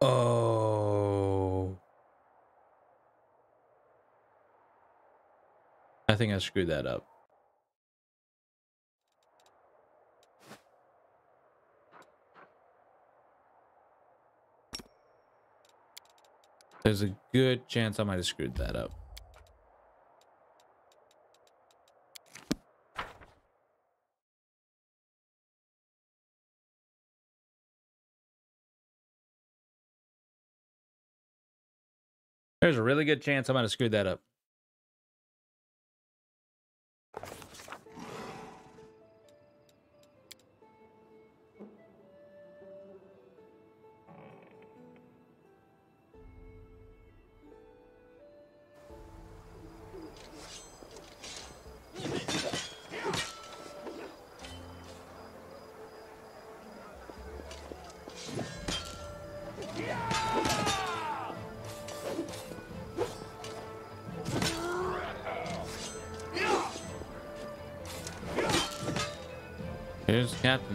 Oh. I think I screwed that up. There's a good chance I might have screwed that up. There's a really good chance I might have screwed that up.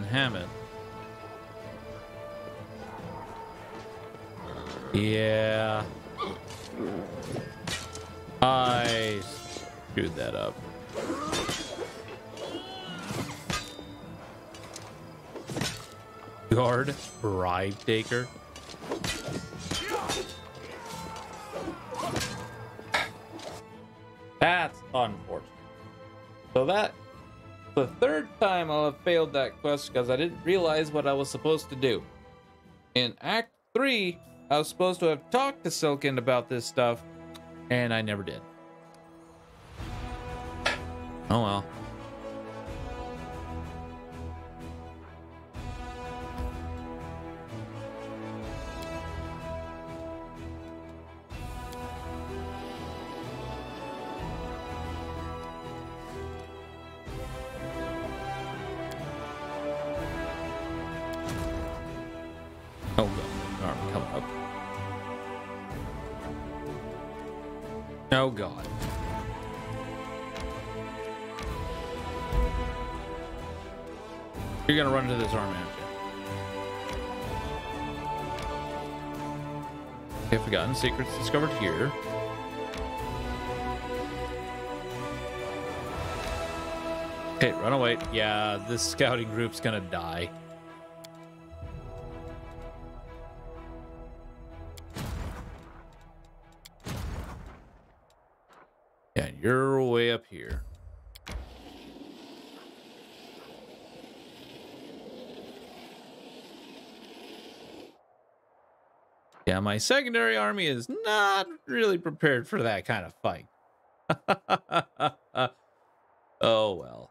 Captain Hammett. Yeah. I screwed that up. Guard bribe taker. That's unfortunate. So that the third time I'll have failed that quest because I didn't realize what I was supposed to do. In Act 3, I was supposed to have talked to Silken about this stuff, and I never did. Oh well. Oh god, arm coming up. Oh god. You're gonna run into this arm, aren't? Okay, forgotten secrets discovered here. Okay, run away. Yeah, this scouting group's gonna die. Yeah, my secondary army is not really prepared for that kind of fight. oh well.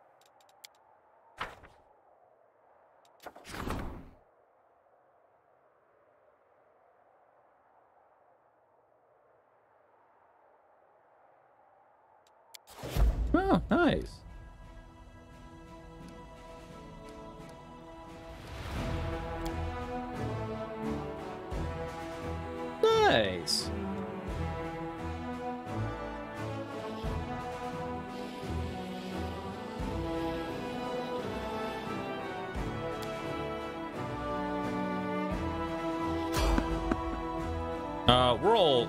Oh, nice. Nice. Uh, we're all,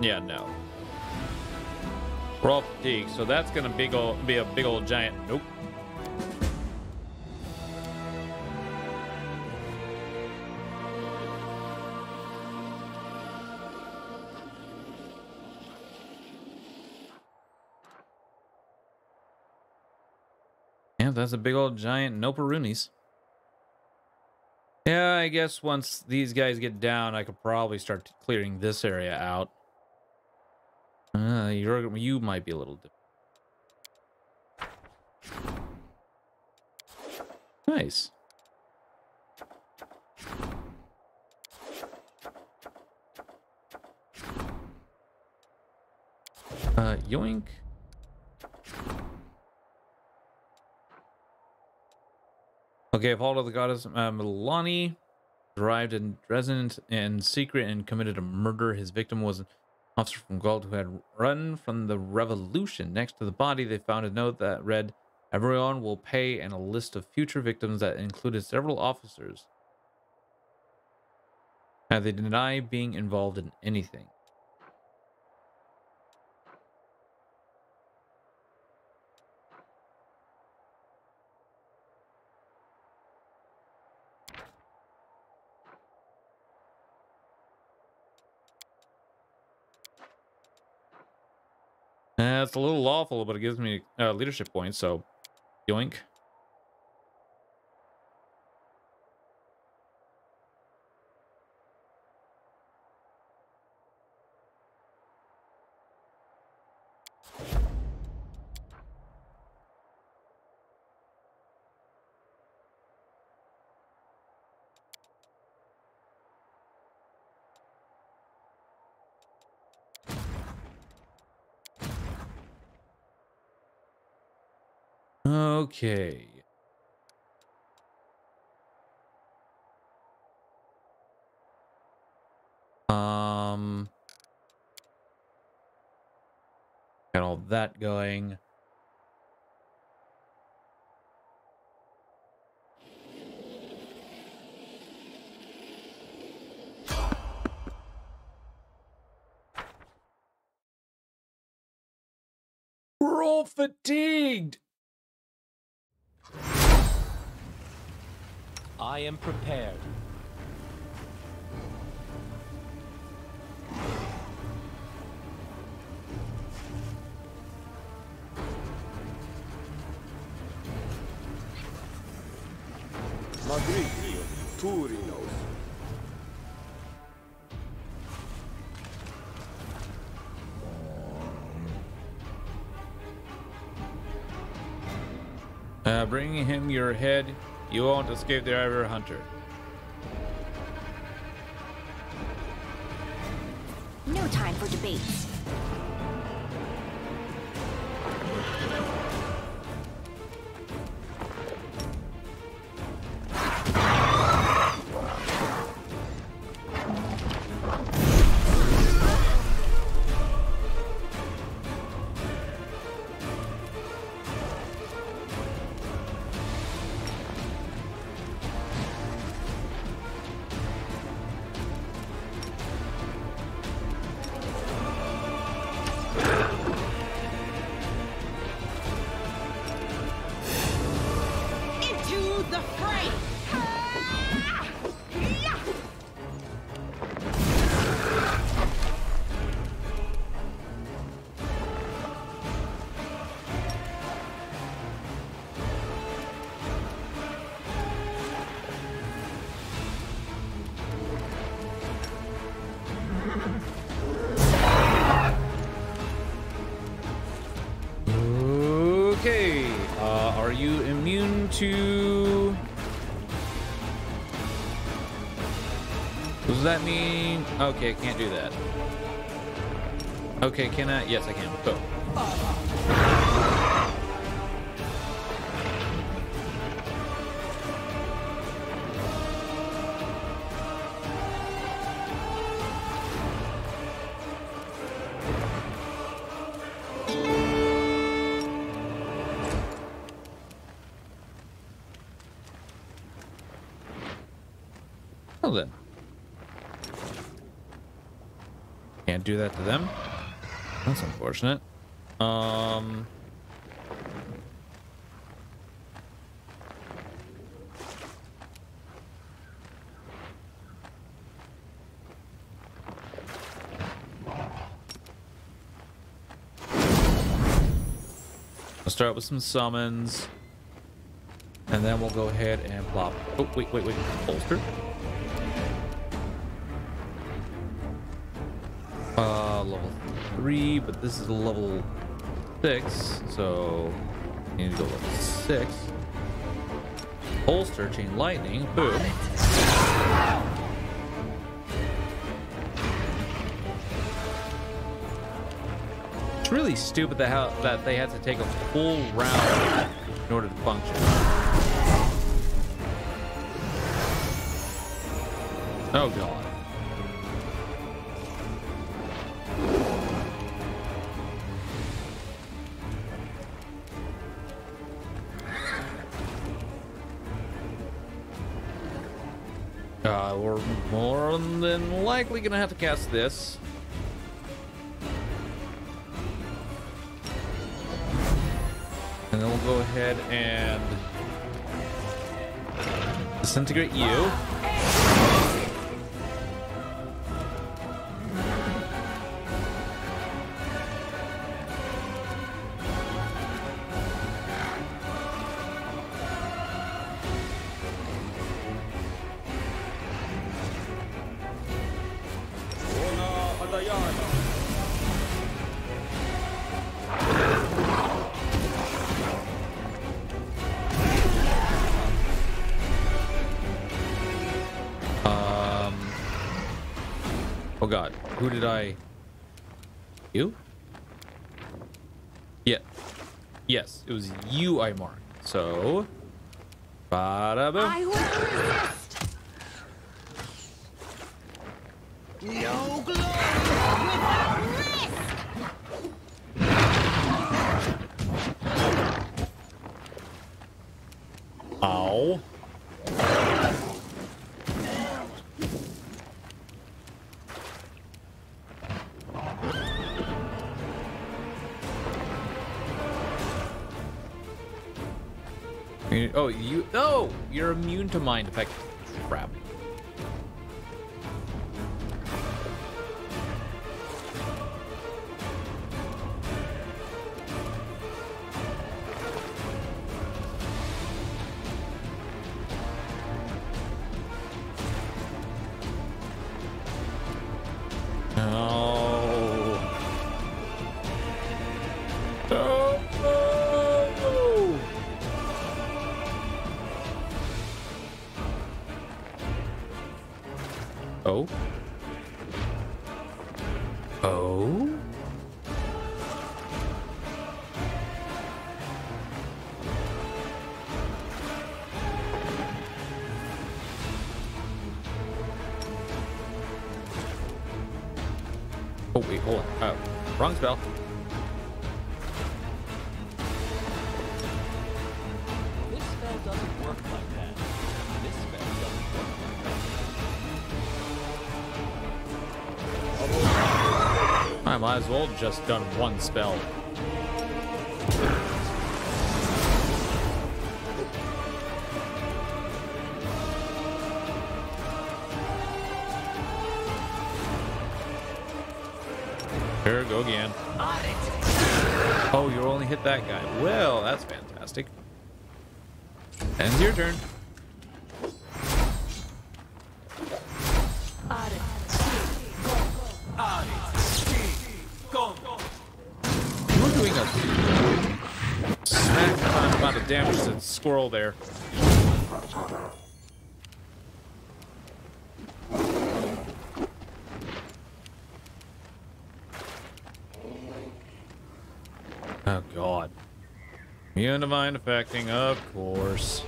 yeah, no. We're all fatigued, so that's gonna big old, be a big old giant. Nope. That's a big old giant Noparunis. Yeah, I guess once these guys get down, I could probably start clearing this area out. Uh, you're, you might be a little different. Nice. Uh, yoink. Okay, of the goddess uh, Milani arrived in Drezen in secret and committed a murder. His victim was an officer from Galt who had run from the revolution. Next to the body, they found a note that read, Everyone will pay, and a list of future victims that included several officers. Now, they deny being involved in anything. Uh, it's a little lawful, but it gives me uh, leadership points, so yoink. Okay. Um, got all that going. We're all fatigued. I am prepared. Madrid, Turinos. Uh, bringing him your head, you won't escape the River Hunter. No time for debates. Does that mean? Okay, can't do that. Okay, can I? Yes, I can. Go. Well then. Can't do that to them. That's unfortunate. Um. I'll start with some summons. And then we'll go ahead and plop. Oh, wait, wait, wait. Bolster. Uh, level three, but this is level six, so you need to go level six. Bolster, chain lightning, boom. It's really stupid that how that they had to take a full round in order to function. Oh god. More than likely gonna have to cast this. And then we'll go ahead and disintegrate you. Oh God, who did I? You? Yeah. Yes, it was you I marked. So. Bada boom. I will resist. No glory without risk. Ow. Oh, you. Oh, you're immune to mind effect. Wrong spell. This spell doesn't work like that. This spell doesn't work like that. I might as well just done one spell. Here, we go again. Oh, you only hit that guy. Well, that's fantastic. Ends your turn. You're doing a smack amount of damage to the squirrel there. Oh god. Mind affecting, of course.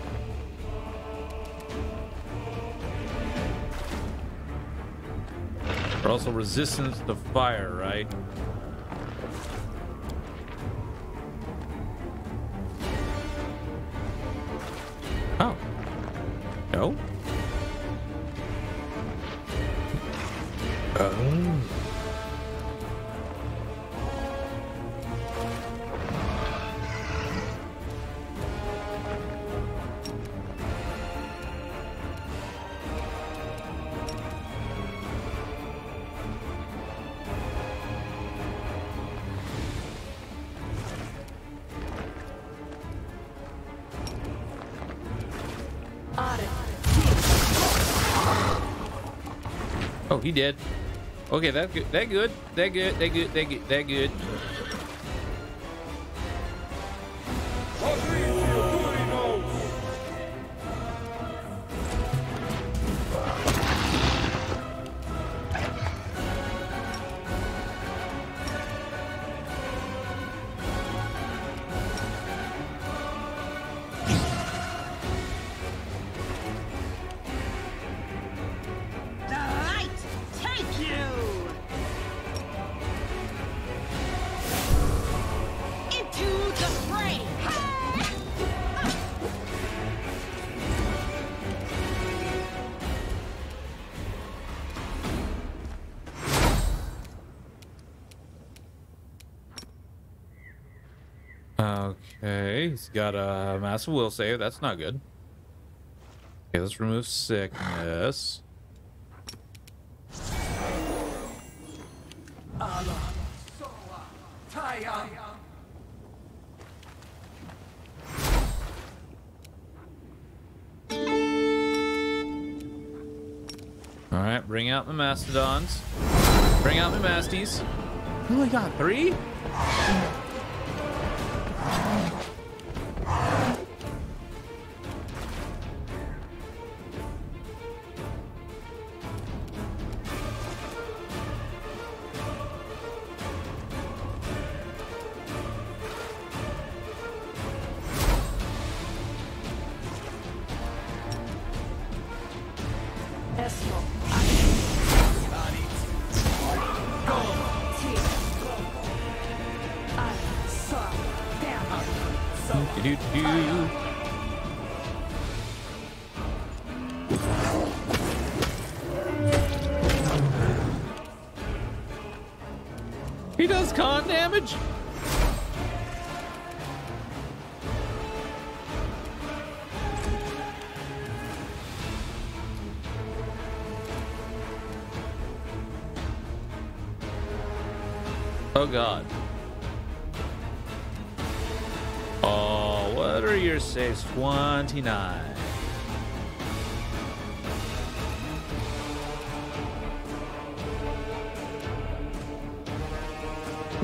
But also resistance to fire, right? Oh. No? He did. Okay, that's good. That good. That good. That good. That good. That good. Okay, he's got a massive will save. That's not good. Okay, let's remove sickness. All right, bring out the mastodons. Bring out the masties. Oh, only got three. He does con damage. Oh god. Oh, what are your saves? 29.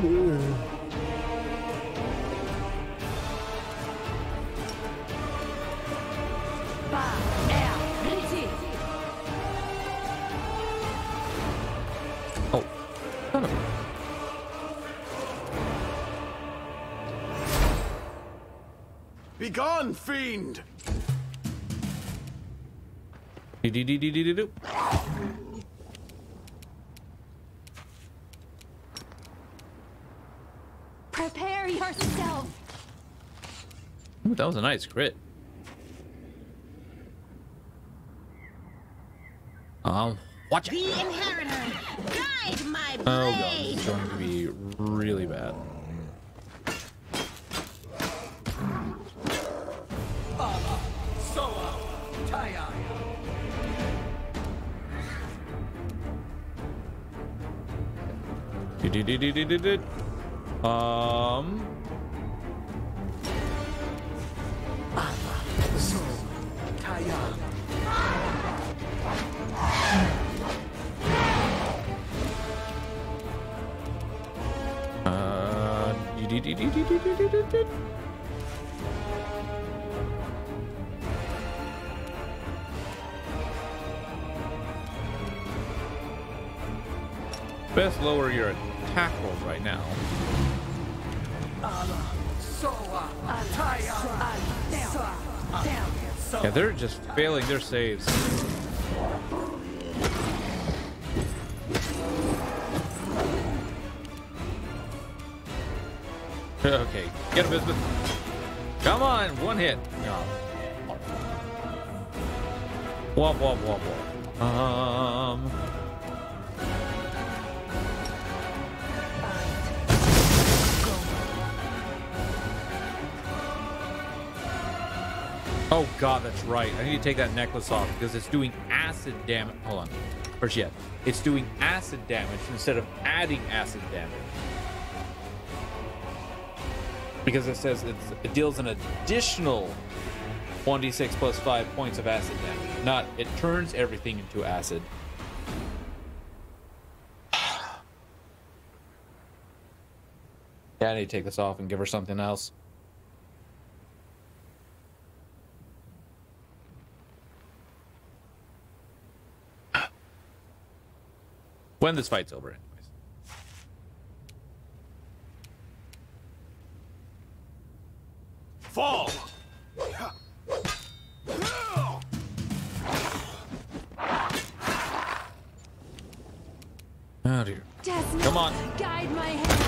Oh, son of Begone, fiend! Do-do-do-do-do-do. Prepare that was a nice crit. Um, watch it. The inheritor. Guide my blade. Oh god, this is going to be really bad. Um, Best lower your attack rolls right now. Yeah, they're just failing their saves. Okay, get him, Bismuth. Come on, one hit. No. Womp womp womp womp. Um. Oh god, that's right. I need to take that necklace off because it's doing acid damage. Hold on. She at? It's doing acid damage instead of adding acid damage. Because it says it deals an additional 1d6 plus 5 points of acid damage. Not, it turns everything into acid. Yeah, I need to take this off and give her something else. When this fight's over, anyways. Fall! Oh dear. Desmond, Come on. Guide my hand.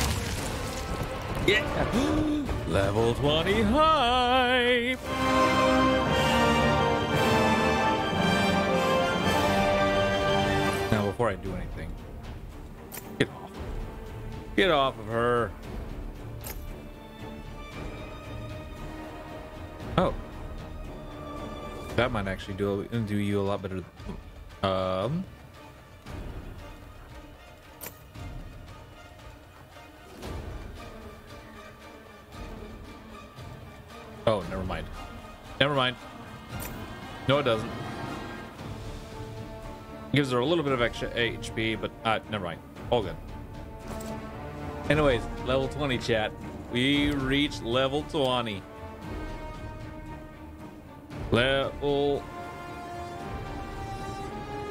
Yeah. Level 20 hype. Now, before I do anything, get off. Get off of her. Oh. That might actually do do you a lot better. Um. Oh, never mind. Never mind. No, it doesn't. Gives her a little bit of extra HP, but uh, never mind. All good. Anyways, level 20 chat. We reached level 20. Level.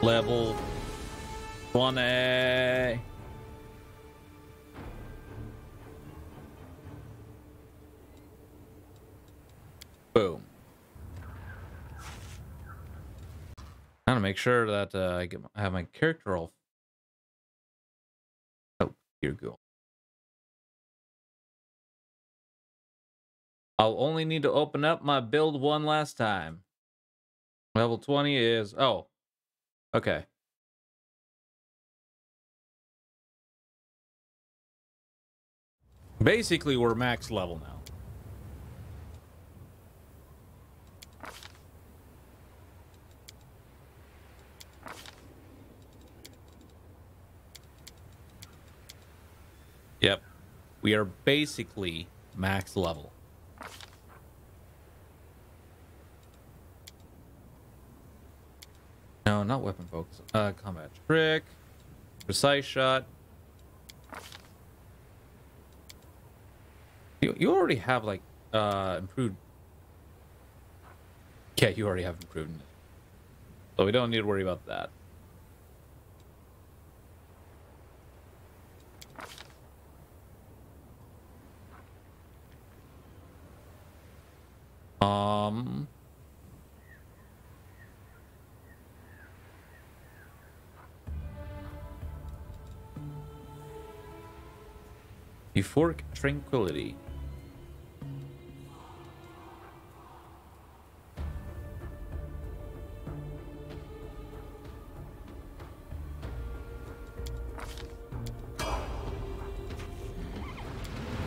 Level 20. Boom. I want to make sure that uh, I get I have my character all. Oh, here go. I'll only need to open up my build one last time. Level 20 is oh. Okay. Basically, we're max level now. Yep. We are basically max level. No, not weapon focus. Uh, combat trick, precise shot. You you already have like uh improved. Yeah, you already have improved. So we don't need to worry about that. Euphoric tranquility.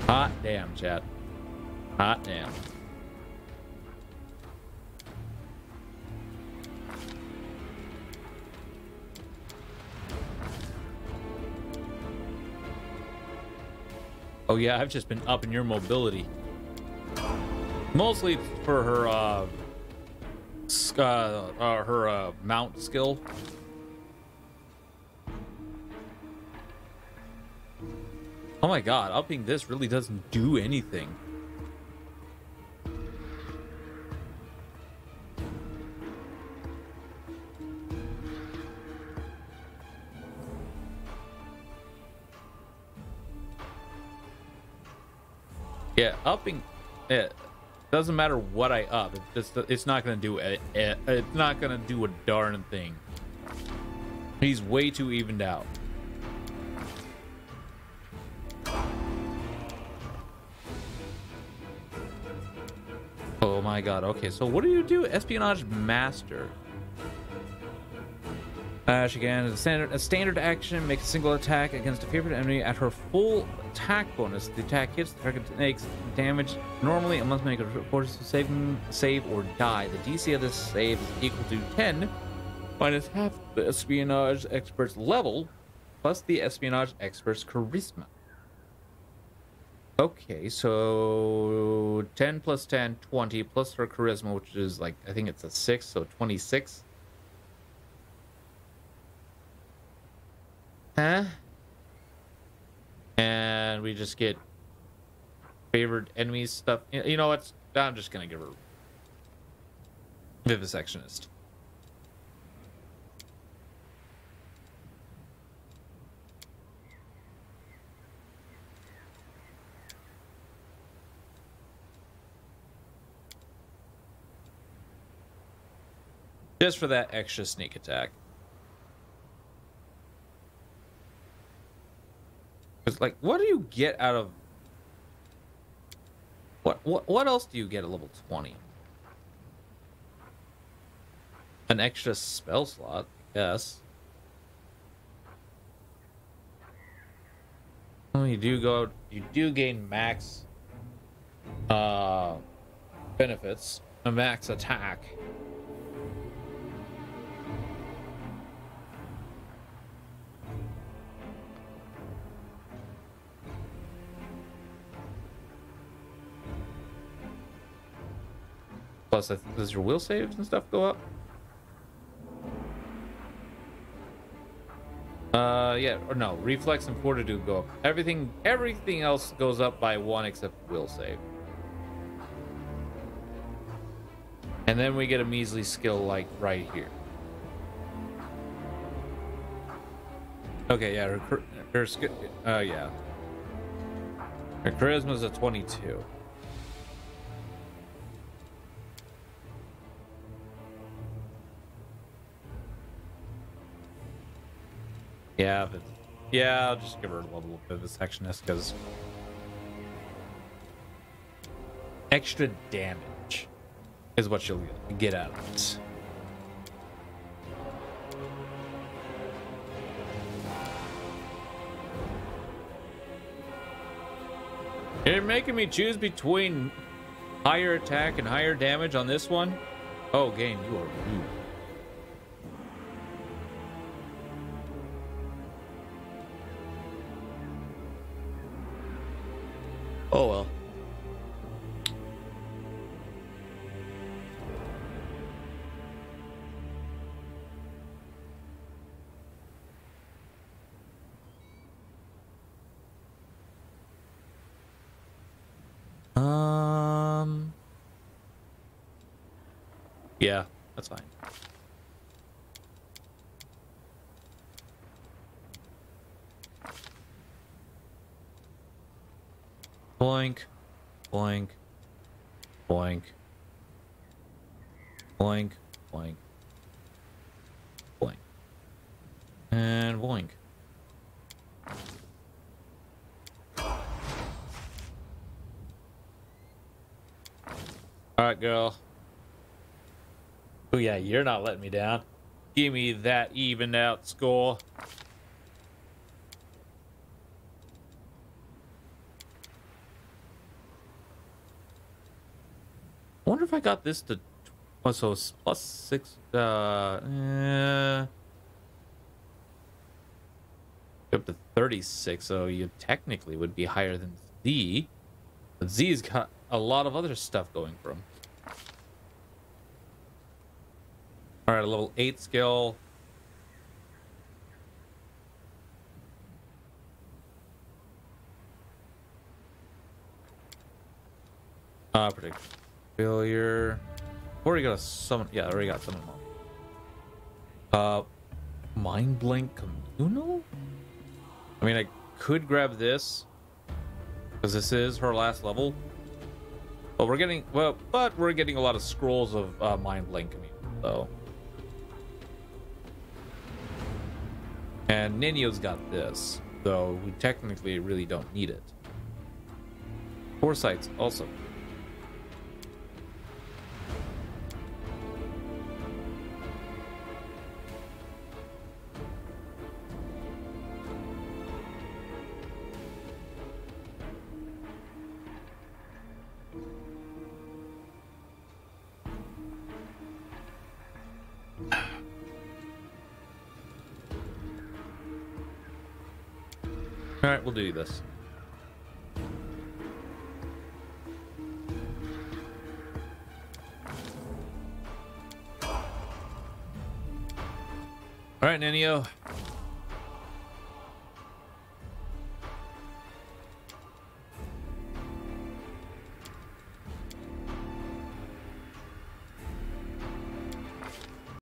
Hot damn, chat. Oh yeah, I've just been upping your mobility. Mostly for her uh, uh, uh her uh, mount skill. Oh my god, upping this really doesn't do anything. Yeah, upping it doesn't matter what I up. It just it's not gonna do it. It's not gonna do a darn thing. He's way too evened out. Oh my god. Okay, so what do you do? Espionage master. Uh, she can a standard, a standard action, make a single attack against a favorite enemy at her full attack bonus. The attack hits, the target takes damage. Normally, it must make a force save, save or die. The DC of this save is equal to 10 minus half the espionage expert's level plus the espionage expert's charisma. Okay, so 10 plus 10, 20 plus her charisma, which is like, I think it's a 6, so 26. Huh? And we just get favored enemies stuff. You know what? I'm just gonna give her vivisectionist. Just for that extra sneak attack. Cause like, what do you get out of? What what what else do you get at level twenty? An extra spell slot, yes. You do go. You do gain max uh benefits a max attack. Plus, does your will saves and stuff go up? Uh, yeah, or no, reflex and fortitude go up. Everything, everything else goes up by one except will save. And then we get a measly skill like right here. Okay, yeah, her, her uh, yeah. Her charisma's a 22. Yeah, but yeah, I'll just give her a little bit of vivisectionist because extra damage is what you'll get out of it. You're making me choose between higher attack and higher damage on this one? Oh, game, you are rude. Yeah, that's fine. Boink, boink, boink, boink, boink, boink, and boink. All right, girl. Oh yeah, you're not letting me down. Give me that evened out score. I wonder if I got this to oh, so it's plus six uh eh, up to 36 so you technically would be higher than Z but Z's got a lot of other stuff going for him all right a level 8 skill. Uh predict failure. Already got a summon yeah already got summon uh mind blank communal I mean I could grab this because this is her last level. But we're getting well but we're getting a lot of scrolls of uh, mind blank communal so and Nenio's got this though we technically really don't need it. Foresight's also We'll do this. All right, Nenio.